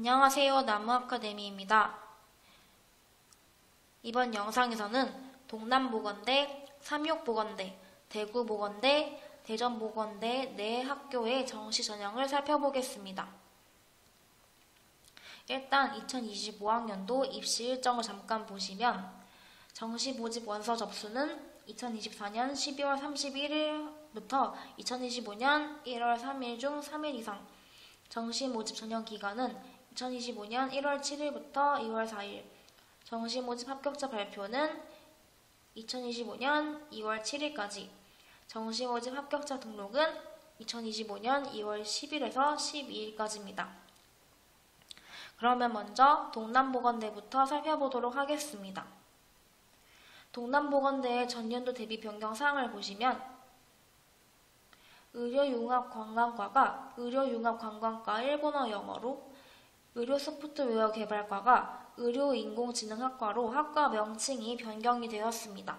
안녕하세요. 나무아카데미입니다. 이번 영상에서는 동남보건대, 삼육보건대, 대구보건대, 대전보건대 네 학교의 정시 전형을 살펴보겠습니다. 일단 2025학년도 입시 일정을 잠깐 보시면 정시 모집 원서 접수는 2024년 12월 31일부터 2025년 1월 3일 중 3일 이상 정시 모집 전형 기간은 2025년 1월 7일부터 2월 4일 정시 모집 합격자 발표는 2025년 2월 7일까지 정시 모집 합격자 등록은 2025년 2월 10일에서 12일까지입니다. 그러면 먼저 동남보건대부터 살펴보도록 하겠습니다. 동남보건대의 전년도 대비 변경 사항을 보시면 의료융합관광과가 의료융합관광과 일본어 영어로 의료 소프트웨어 개발과가 의료인공지능학과로 학과 명칭이 변경이 되었습니다.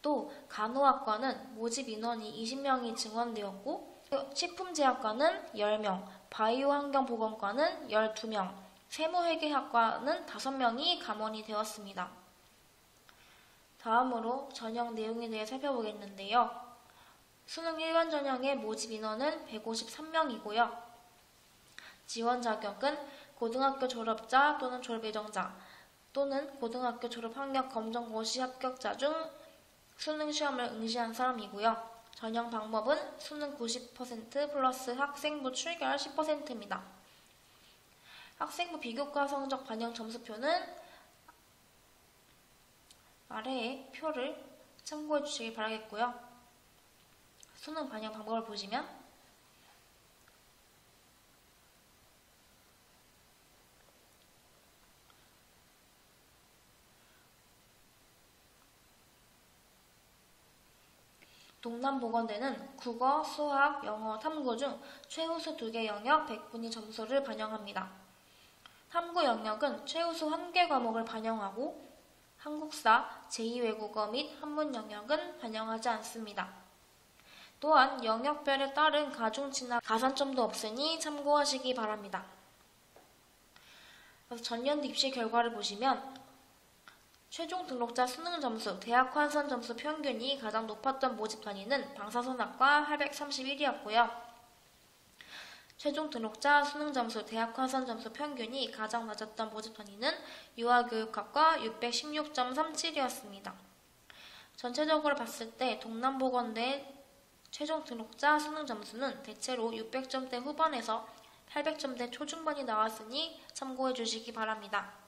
또 간호학과는 모집 인원이 20명이 증원되었고 식품제약과는 10명, 바이오환경보건과는 12명, 세무회계학과는 5명이 감원이 되었습니다. 다음으로 전형 내용에 대해 살펴보겠는데요. 수능 일반 전형의 모집 인원은 153명이고요. 지원 자격은 고등학교 졸업자 또는 졸업 예정자 또는 고등학교 졸업 학력 검정 고시 합격자 중 수능 시험을 응시한 사람이고요. 전형 방법은 수능 90% 플러스 학생부 출결 10%입니다. 학생부 비교과 성적 반영 점수표는 아래의 표를 참고해 주시기 바라겠고요. 수능 반영 방법을 보시면 동남보건대는 국어, 수학, 영어, 탐구 중 최우수 두 개 영역 100분위 점수를 반영합니다. 탐구 영역은 최우수 한 개 과목을 반영하고 한국사, 제2외국어 및 한문 영역은 반영하지 않습니다. 또한 영역별에 따른 가중치나 가산점도 없으니 참고하시기 바랍니다. 전년도 입시 결과를 보시면 최종 등록자 수능 점수, 대학 환산 점수 평균이 가장 높았던 모집 단위는 방사선학과 831이었고요. 최종 등록자 수능 점수, 대학 환산 점수 평균이 가장 낮았던 모집 단위는 유아교육학과 616.37이었습니다. 전체적으로 봤을 때 동남보건대 최종 등록자 수능 점수는 대체로 600점대 후반에서 800점대 초중반이 나왔으니 참고해 주시기 바랍니다.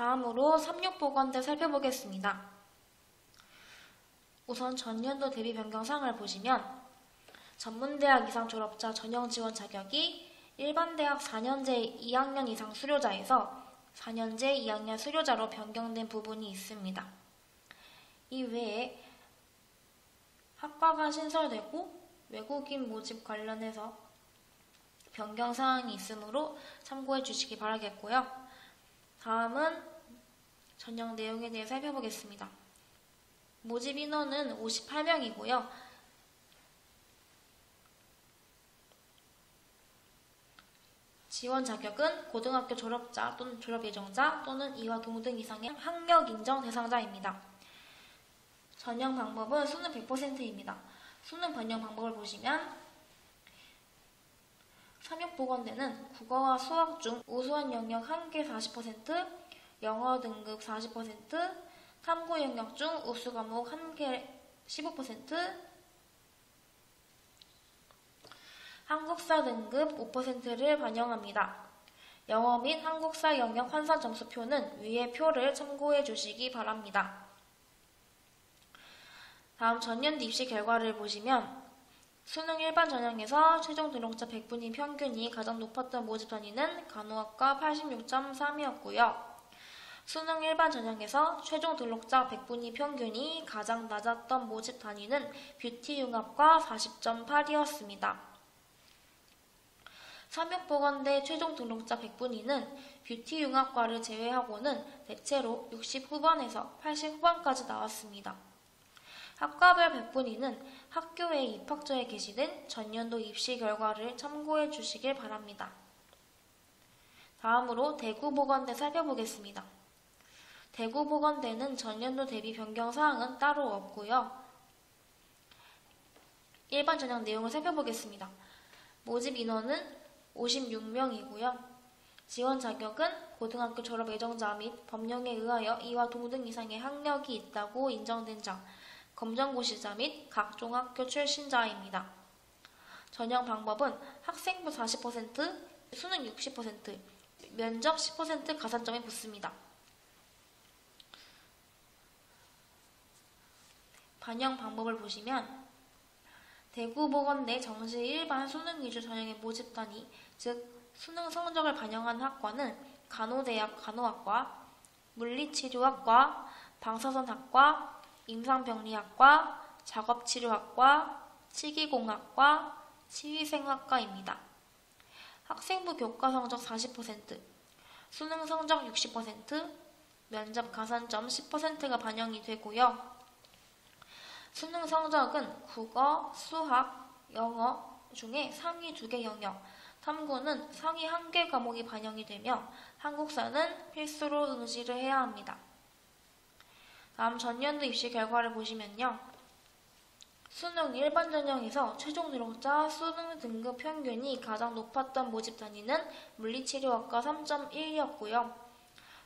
다음으로 36보건대 살펴보겠습니다. 우선 전년도 대비 변경사항을 보시면 전문대학 이상 졸업자 전형 지원 자격이 일반 대학 4년제 2학년 이상 수료자에서 4년제 2학년 수료자로 변경된 부분이 있습니다. 이 외에 학과가 신설되고 외국인 모집 관련해서 변경 사항이 있으므로 참고해 주시기 바라겠고요. 다음은 전형 내용에 대해 살펴보겠습니다. 모집 인원은 58명이고요. 지원 자격은 고등학교 졸업자 또는 졸업 예정자 또는 이와 동등 이상의 학력 인정 대상자입니다. 전형 방법은 수능 100%입니다. 수능 번영 방법을 보시면 삼육보건대는 국어와 수학 중 우수한 영역 1개 40%, 영어 등급 40%, 탐구 영역 중 우수 과목 1개 15%, 한국사 등급 5%를 반영합니다. 영어 및 한국사 영역 환산 점수표는 위의 표를 참고해 주시기 바랍니다. 다음 전년도 입시 결과를 보시면 수능 일반 전형에서 최종 등록자 100분위 평균이 가장 높았던 모집 단위는 간호학과 86.3이었고요. 수능 일반 전형에서 최종 등록자 100분위 평균이 가장 낮았던 모집 단위는 뷰티 융합과 40.8이었습니다. 삼육보건대 최종 등록자 100분위는 뷰티 융합과를 제외하고는 대체로 60 후반에서 80 후반까지 나왔습니다. 학과별 백분위는 학교에 입학처에 게시된 전년도 입시 결과를 참고해 주시길 바랍니다. 다음으로 대구보건대 살펴보겠습니다. 대구보건대는 전년도 대비 변경 사항은 따로 없고요. 일반 전형 내용을 살펴보겠습니다. 모집 인원은 56명이고요. 지원 자격은 고등학교 졸업 예정자 및 법령에 의하여 이와 동등 이상의 학력이 있다고 인정된 자, 검정고시자 및 각종 학교 출신자입니다. 전형 방법은 학생부 40%, 수능 60%, 면접 10% 가산점이 붙습니다. 반영 방법을 보시면 대구보건대 정시 일반 수능 위주 전형의 모집 단위, 즉 수능 성적을 반영한 학과는 간호대학 간호학과, 물리치료학과, 방사선학과, 임상병리학과, 작업치료학과, 치기공학과, 치위생학과입니다. 학생부 교과 성적 40%, 수능 성적 60%, 면접 가산점 10%가 반영이 되고요. 수능 성적은 국어, 수학, 영어 중에 상위 2개 영역, 탐구는 상위 1개 과목이 반영이 되며 한국사는 필수로 응시를 해야 합니다. 다음 전년도 입시 결과를 보시면요. 수능 일반 전형에서 최종 등록자 수능 등급 평균이 가장 높았던 모집 단위는 물리치료학과 3.1이었고요.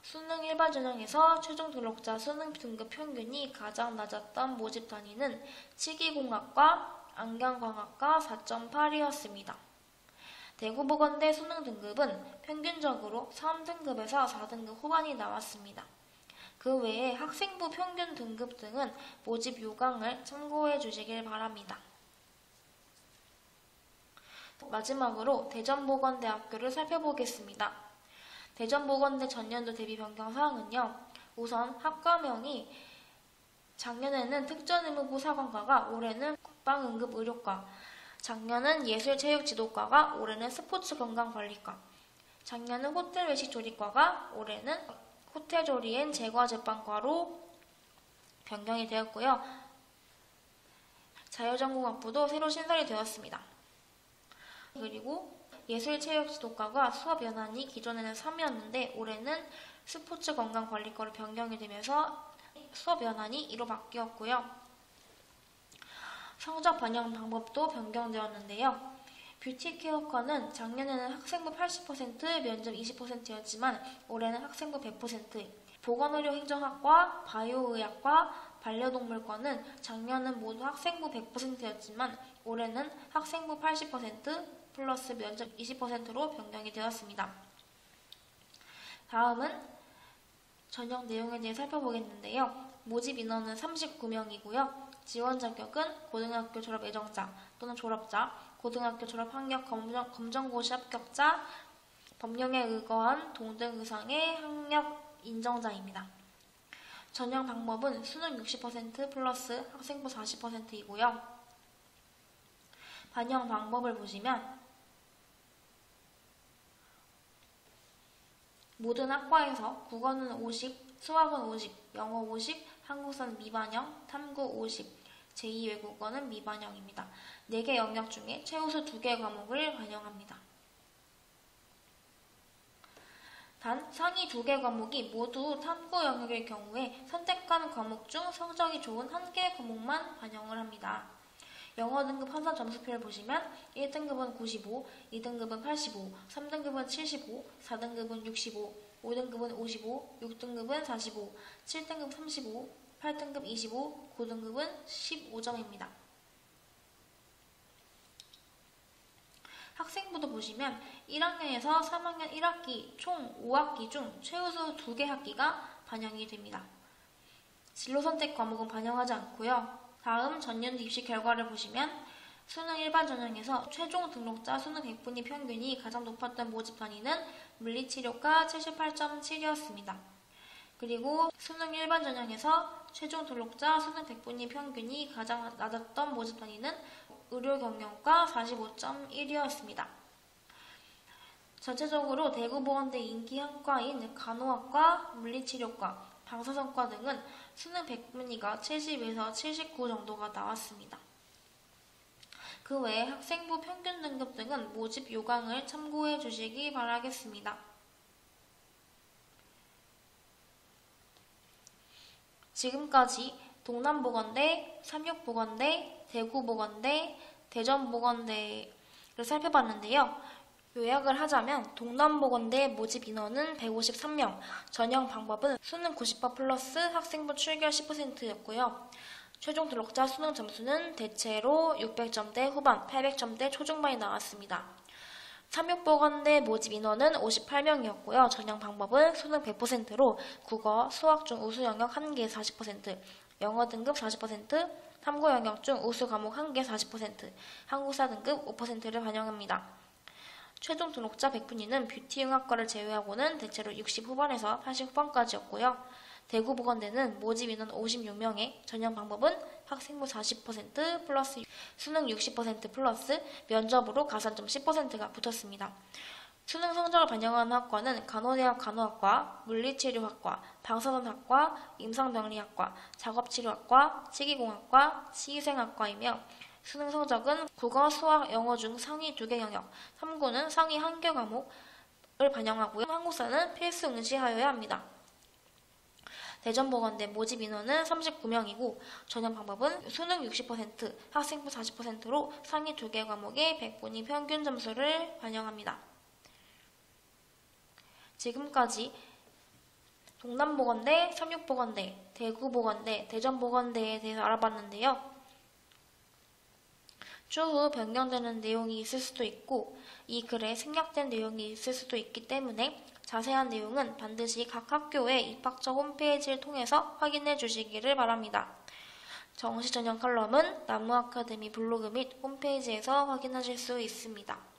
수능 일반 전형에서 최종 등록자 수능 등급 평균이 가장 낮았던 모집 단위는 치기공학과 안경광학과 4.8이었습니다. 대구보건대 수능 등급은 평균적으로 3등급에서 4등급 후반이 나왔습니다. 그 외에 학생부 평균 등급 등은 모집 요강을 참고해 주시길 바랍니다. 마지막으로 대전보건대학교를 살펴보겠습니다. 대전보건대 전년도 대비 변경 사항은요. 우선 학과명이 작년에는 특전의무부 사관과가 올해는 국방응급의료과, 작년은 예술체육지도과가 올해는 스포츠건강관리과, 작년은 호텔외식조리과가 올해는 호텔조리엔 제과제빵과로 변경이 되었고요. 자유전공학부도 새로 신설이 되었습니다. 그리고 예술체육지도과가 수업 연한이 기존에는 3이었는데 올해는 스포츠 건강관리과로 변경이 되면서 수업 연한이 2로 바뀌었고요. 성적 반영 방법도 변경되었는데요. 뷰티 케어과는 작년에는 학생부 80%, 면접 20%였지만 올해는 학생부 100%, 보건의료행정학과, 바이오의학과, 반려동물과는 작년은 모두 학생부 100%였지만 올해는 학생부 80% 플러스 면접 20%로 변경이 되었습니다. 다음은 전형 내용에 대해 살펴보겠는데요. 모집 인원은 39명이고요. 지원 자격은 고등학교 졸업 예정자 또는 졸업자, 고등학교 졸업 학력 검정, 검정 고시 합격자, 법령에 의거한 동등 의상의 학력 인정자입니다. 전형 방법은 수능 60% 플러스 학생부 40%이고요. 반영 방법을 보시면 모든 학과에서 국어는 50, 수학은 50, 영어 50, 한국사는 미반영, 탐구 50, 제2외국어는 미반영입니다. 4개 영역 중에 최우수 2개 과목을 반영합니다. 단 상위 2개 과목이 모두 탐구 영역일 경우에 선택한 과목 중 성적이 좋은 1개 과목만 반영을 합니다. 영어 등급 환산 점수표를 보시면 1등급은 95, 2등급은 85, 3등급은 75, 4등급은 65, 5등급은 55, 6등급은 45, 7등급 35, 8등급 25, 고등급은 15점입니다. 학생부도 보시면 1학년에서 3학년 1학기 총 5학기 중 최우수 2개 학기가 반영이 됩니다. 진로 선택 과목은 반영하지 않고요. 다음 전년도 입시 결과를 보시면 수능 일반 전형에서 최종 등록자 수능 100분위 평균이 가장 높았던 모집 단위는 물리치료과 78.7이었습니다. 그리고 수능 일반 전형에서 최종 등록자 수능 100분위 평균이 가장 낮았던 모집 단위는 의료 경영과 45.1이었습니다. 전체적으로 대구보건대 인기 학과인 간호학과, 물리치료과, 방사선과 등은 수능 100분위가 70에서 79 정도가 나왔습니다. 그 외에 학생부 평균 등급 등은 모집 요강을 참고해 주시기 바라겠습니다. 지금까지 동남보건대, 삼육보건대, 대구보건대, 대전보건대를 살펴봤는데요. 요약을 하자면 동남보건대 모집 인원은 153명, 전형 방법은 수능 90% 플러스 학생부 출결 10%였고요. 최종 등록자 수능 점수는 대체로 600점대 후반, 800점대 초중반이 나왔습니다. 삼육보건대 모집 인원은 58명이었고요. 전형 방법은 수능 100%로 국어, 수학 중 우수 영역 1개 40%, 영어 등급 40%, 탐구 영역 중 우수 과목 1개 40%, 한국사 등급 5%를 반영합니다. 최종 등록자 100분위는 뷰티 융합과를 제외하고는 대체로 60 후반에서 80 후반까지였고요. 대구보건대는 모집 인원 56명에 전형 방법은 학생부 40% 플러스 수능 60% 플러스 면접으로 가산점 10%가 붙었습니다. 수능 성적을 반영하는 학과는 간호대학 간호학과, 물리치료학과, 방사선학과, 임상병리학과, 작업치료학과, 치기공학과, 치위생학과이며 수능 성적은 국어, 수학, 영어 중 상위 2개 영역, 3구는 상위 1개 과목을 반영하고요. 한국사는 필수 응시하여야 합니다. 대전보건대 모집 인원은 39명이고 전형 방법은 수능 60%, 학생부 40%로 상위 2개 과목의 100분위 평균 점수를 반영합니다. 지금까지 동남보건대, 삼육보건대, 대구보건대, 대전보건대에 대해서 알아봤는데요. 추후 변경되는 내용이 있을 수도 있고 이 글에 생략된 내용이 있을 수도 있기 때문에 자세한 내용은 반드시 각 학교의 입학처 홈페이지를 통해서 확인해 주시기를 바랍니다. 정시 전형 칼럼은 나무 아카데미 블로그 및 홈페이지에서 확인하실 수 있습니다.